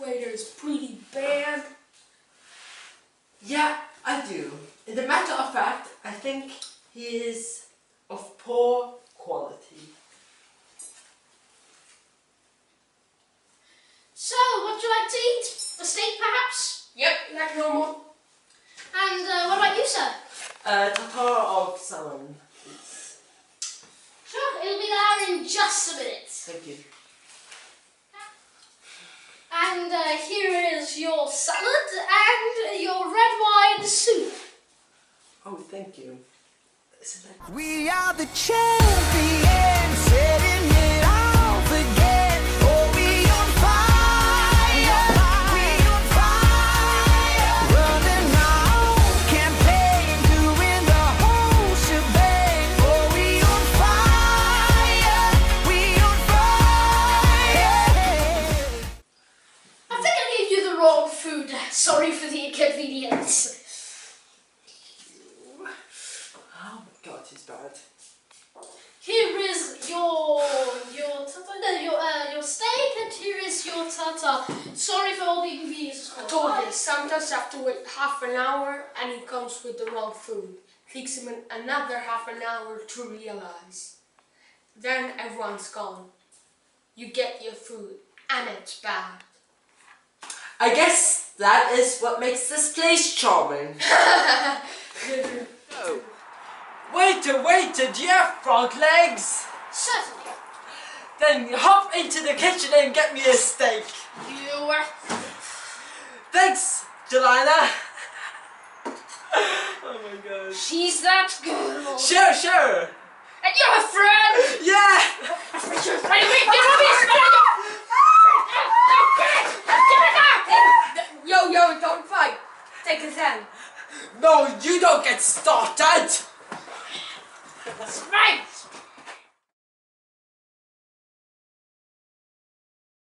waiter is pretty bad. Yeah, I do. In the matter of fact, I think he is of poor quality. So, what would you like to eat? A steak, perhaps? Yep, like normal. And uh, what about you, sir? Uh, tartar of salmon, please. Sure, it'll be there in just a minute. Thank you. And uh, here is your salad and your red wine soup. Oh, thank you. We are the champions, food. Sorry for the inconvenience. Oh my god, he's bad. Here is your your tartar, no, your uh, your steak, and here is your tartar. Sorry for all the inconveniences. I told you, sometimes you have to wait half an hour and he comes with the wrong food. Takes him another half an hour to realize. Then everyone's gone. You get your food and it's bad. I guess that is what makes this place charming. oh. Waiter, uh, waiter, uh, do you have frog legs? Certainly. Then hop into the kitchen and get me a steak. You were. Thanks, Jelena. oh my god. She's that girl. Sure, sure. And you're a friend. Yeah. You're a Take. No, you don't get started. That's right.